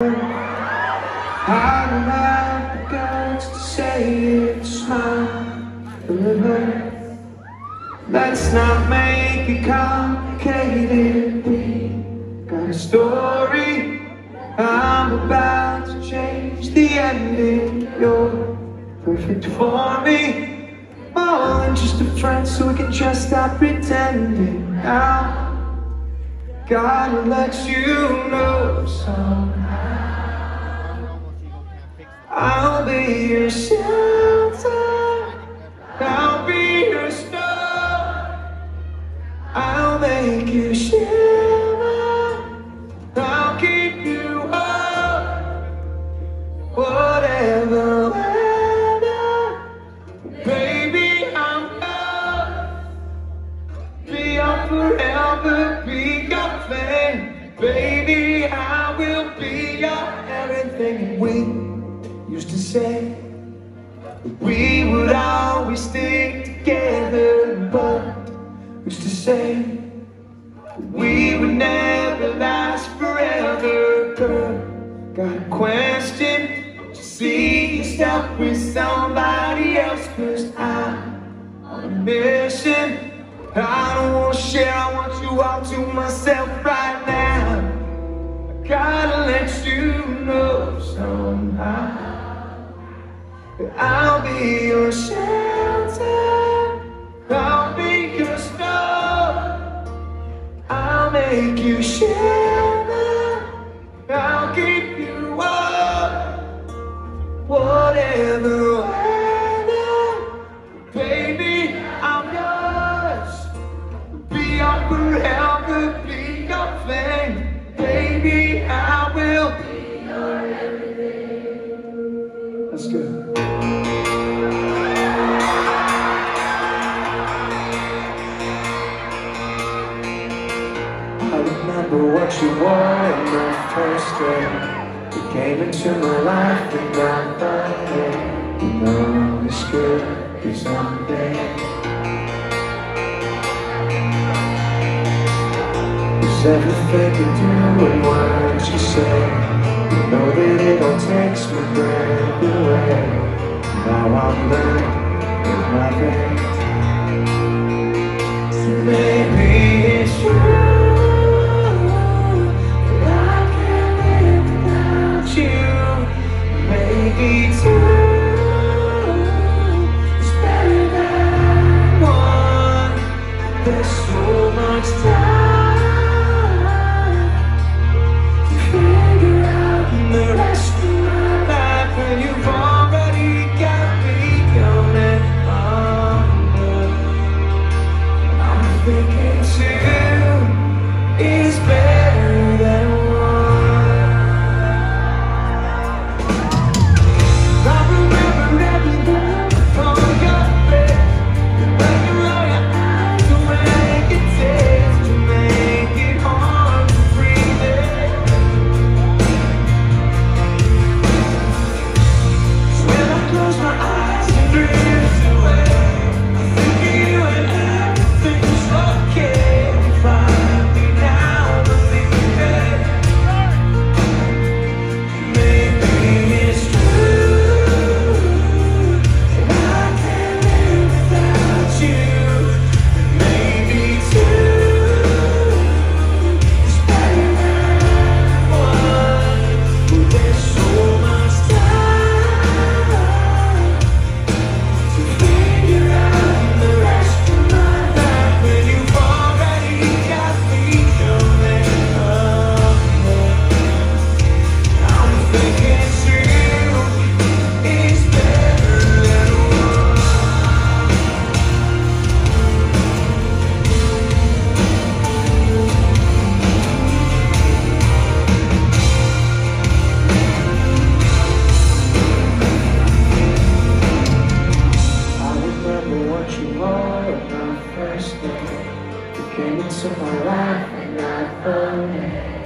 I don't have the guts to say it, smile. Let's not make it complicated. We got a story. I'm about to change the ending. You're perfect for me. More than just a friend, so we can just stop pretending. Now, gotta let you know somehow. I'll be your shelter. Everything. We used to say we would always stick together, but used to say we would never last forever. Girl, got a question to see you stuck with somebody else, cause I'm on a mission. I don't wanna share, I want you all to myself right gotta let you know somehow. I'll be your shelter. I'll be your star. I'll make you shiver. I'll keep you up. Whatever remember what you wore in the first day. You came into my life and thought, hey, you know this could be someday. Cause everything you do and what you say, you know that it all takes my breath away. Now I'm learning with what you are on my first day. You came into my life and I own it.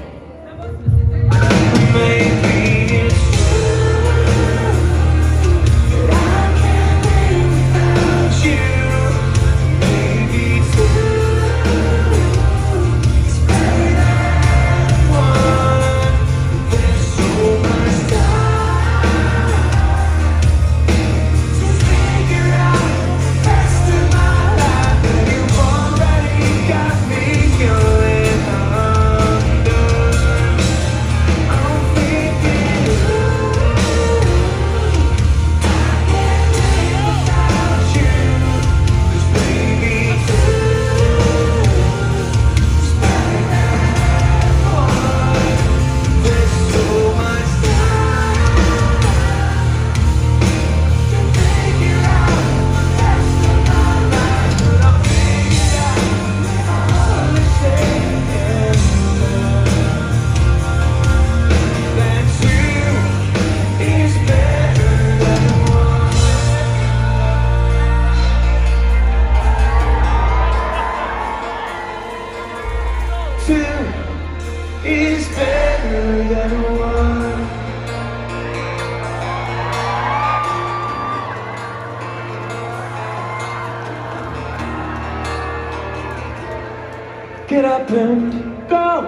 Get up and go.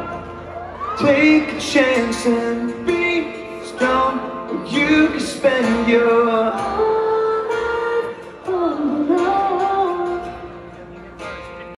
Take a chance and be strong. You can spend your